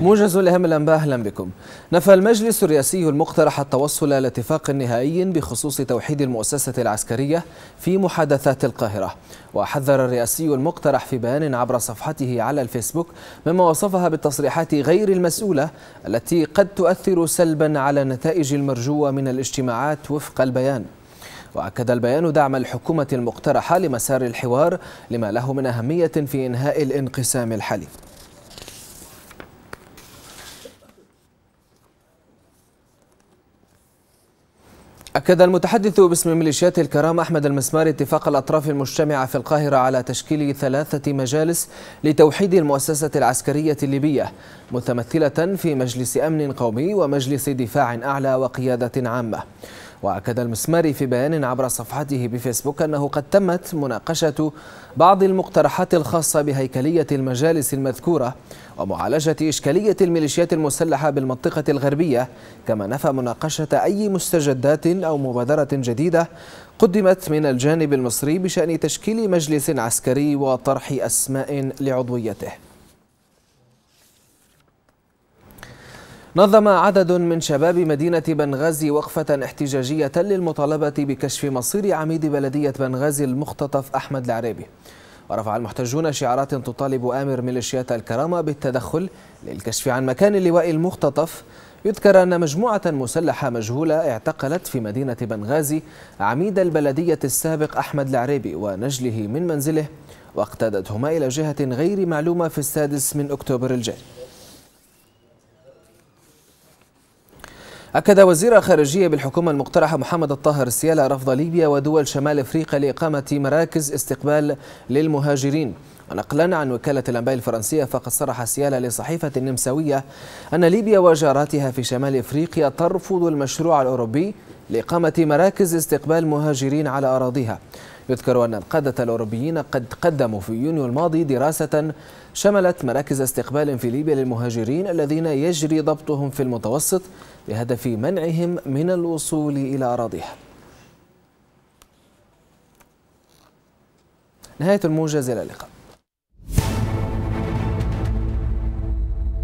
موجز لهم الأنباء أهلا بكم. نفى المجلس الرئاسي المقترح التوصل لاتفاق نهائي بخصوص توحيد المؤسسة العسكرية في محادثات القاهرة. وحذر الرئاسي المقترح في بيان عبر صفحته على الفيسبوك مما وصفها بالتصريحات غير المسؤولة التي قد تؤثر سلبا على النتائج المرجوة من الاجتماعات وفق البيان. وأكد البيان دعم الحكومة المقترحة لمسار الحوار لما له من أهمية في إنهاء الانقسام الحالي. أكد المتحدث باسم ميليشيات الكرام أحمد المسماري اتفاق الأطراف المجتمعة في القاهرة على تشكيل ثلاثة مجالس لتوحيد المؤسسة العسكرية الليبية متمثلة في مجلس أمن قومي ومجلس دفاع أعلى وقيادة عامة. وأكد المسماري في بيان عبر صفحته بفيسبوك أنه قد تمت مناقشة بعض المقترحات الخاصة بهيكلية المجالس المذكورة ومعالجة إشكالية الميليشيات المسلحة بالمنطقة الغربية كما نفى مناقشة أي مستجدات أو مبادرة جديدة قدمت من الجانب المصري بشأن تشكيل مجلس عسكري وطرح أسماء لعضويته. نظم عدد من شباب مدينة بنغازي وقفة احتجاجية للمطالبة بكشف مصير عميد بلدية بنغازي المختطف أحمد العريبي. ورفع المحتجون شعارات تطالب آمر ميليشيات الكرامة بالتدخل للكشف عن مكان اللواء المختطف. يذكر أن مجموعة مسلحة مجهولة اعتقلت في مدينة بنغازي عميد البلدية السابق أحمد العريبي ونجله من منزله واقتادتهما إلى جهة غير معلومة في السادس من أكتوبر الجاري أكد وزير الخارجية بالحكومة المقترحة محمد الطاهر السيالة رفض ليبيا ودول شمال أفريقيا لإقامة مراكز استقبال للمهاجرين. ونقلا عن وكالة الأنباء الفرنسية فقد صرح سيالة لصحيفة النمساوية أن ليبيا وجاراتها في شمال أفريقيا ترفض المشروع الأوروبي لإقامة مراكز استقبال مهاجرين على أراضيها. يذكر أن القادة الأوروبيين قد قدموا في يونيو الماضي دراسة شملت مراكز استقبال في ليبيا للمهاجرين الذين يجري ضبطهم في المتوسط بهدف منعهم من الوصول إلى أراضيها. نهاية الموجز إلى اللقاء.